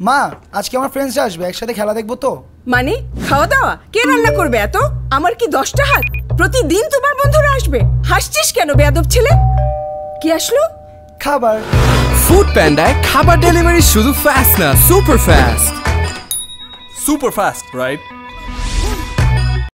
মা আজকে আমার ফ্রেন্ডসরা আসবে একসাথে খেলা দেখব তো। মানে? খাওয়া দাওয়া কে রান্না করবে এত? আমার কি দশটা হাত? প্রতিদিন তোমার বন্ধুরা আসবে। হাসছিস কেন বেয়াদব ছেলে? কি আসলো? খাবার। ফুড প্যান্ডায় খাবার ডেলিভারি শুধু ফাস্ট না super fast super fast right